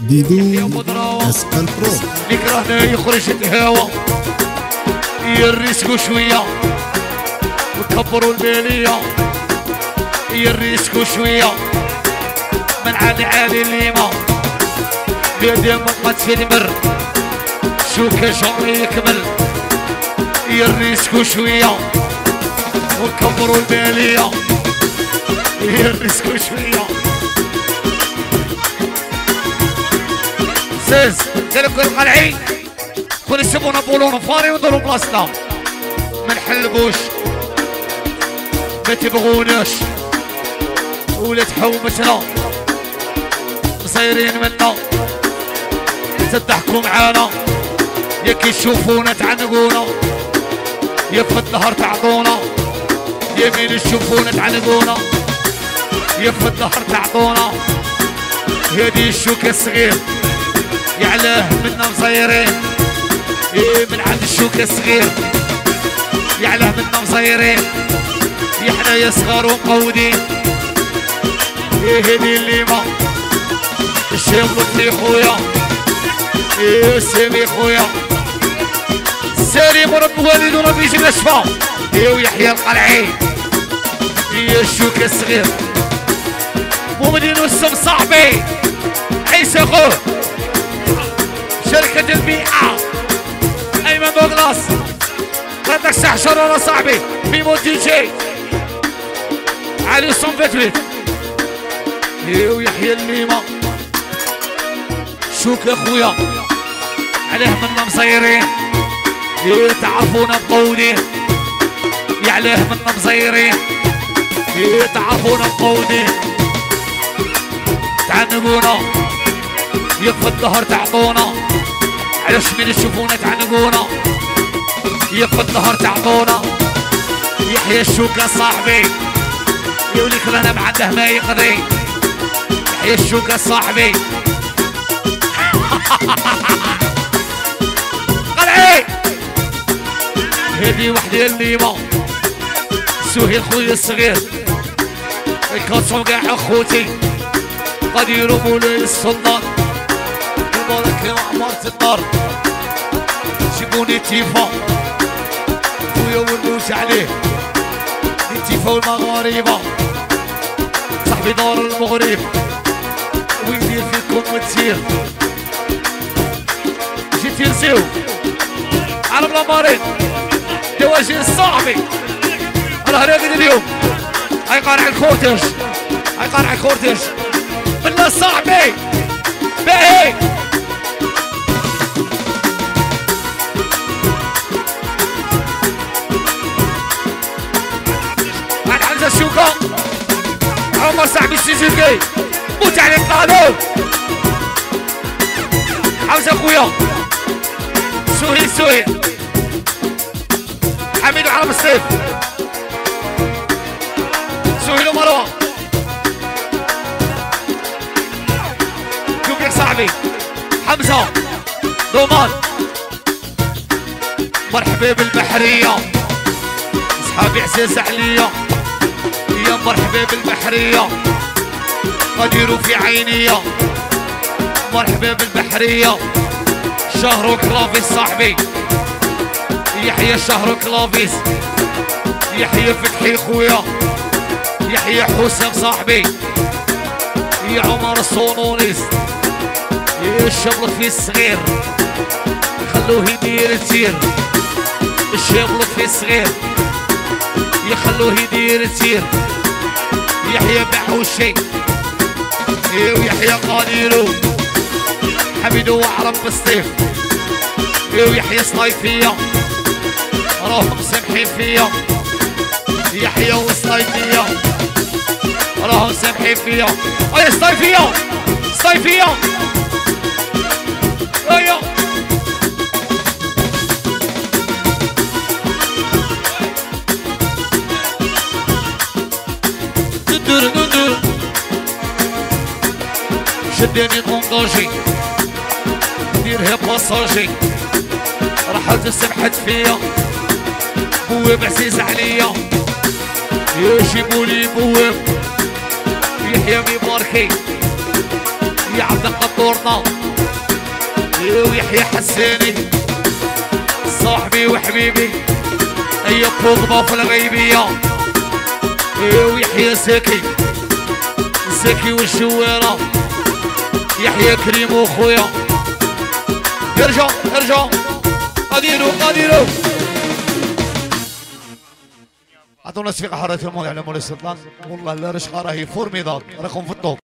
ديدو اسقل برو. اللي كرهنا يخرج الهوا يريسكو شوية وكبروا البالية يريسكو شوية. من عالي عالي الليمة بيدي في المر شو كشعر يكمل يريسكو شوية. وكبروا البالية يريسكو شوية. سيز تلك القلعي كل يسمونا بولون فاري ودوروا بلاصتنا ما نحلبوش ما تبغوناش ولا تحومتنا مصيرين منا. تضحكوا معانا. يا كي تشوفونا تعانقونا. يا في الظهر تعطونا. يا مين تشوفونا تعانقونا. يا في الظهر تعطونا. هادي الشوكة الصغير. يعلاه منا مصيرين إيه من عند الشوكة الصغير. يعلاه منا مصيرين يحنا يا صغار ومقودين. إيه هدي الليمة الشيخ لطفي خويا. إيه سامي خويا. سالم ورب والد وربي يجيب الشفا إيه ويحيى القلعي. إيه الشوكة الصغير. مؤمنين والسم صاحبي. عيسى خوه. شركة البيئة أيمن دوغلاس ردك سحشر ولا صاحبي. في مود دي جي. علي صن فتفت يو يحيى الليمة. شوك يا خويا. عليه منا مصيرين. يو تعرفونا بقودين يعليه منا مصيرين. يو تعرفونا بقودين تعنقونا يكفى الظهر تعطونا علاش من تشوفونا تعنقونا يكفى الظهر تعطونا. يحيى الشوكة صاحبي. يولي كرانا ما عنده ما يقضي. يحيى الشوكة صاحبي. قلعي! هذه وحدة الليمة سهيل خويا الصغير. الكاصون كاع أخوتي. قد يرموا لي يا عمارة الدار جيبوني تيفا خويا ونوش عليه. التيفا والمغاربة صاحبي دار المغرب. ويدير فيكم وتسير جيت ينسيو على بلا مريض دواجن صاحبي. راه راقد اليوم. هاي قارع الكورتج هاي قارع الكورتج بالله صاحبي. باهي صاحبي السوزوكي موت عليك قالوا حمزه خويا سهيل سهيل. حميد وعرب السيف. سهيل ومروة. شوف صاحبي. حمزة. دومان مرحبا بالبحرية. أصحابي عزاز عليا. مرحبا بالبحرية. قديروا في عينيا مرحبا بالبحرية. شهر كلافيس صاحبي. يحيى شهر كلافيس. يحيى فتحي خويا. يحيى حسام صاحبي. يا عمر الصونونيس يا الشاب في الصغير. خلوه يدير تير الشاب في الصغير. يخلوه يدير تير يحيى بعوشي يا ويحيى قاديرو حميدو وعرب بالسيف. يا ويحيى صيفية. راهم سامحين فيا. يحيى وصيفية. راهم سامحين فيا. أي صيفية صيفية. أيوه. ندر ندر شدني طنطاجي ديرها باساجي راحت سمحت فيا بواب عزيز عليا يجيبولي بواب يحيى مباركي يا عبد القطورنا يحيى حسيني صاحبي وحبيبي اي قضبة في الغيبية إيه ويحيى زكي زكي والشويرة يحيى كريم وخويا. ارجع ارجع. قديرو قديرو. اعطونا صفيقة حرة المول على مول السلطان. والله لا رشقة راهي. فورميدال. راكم في الطوب.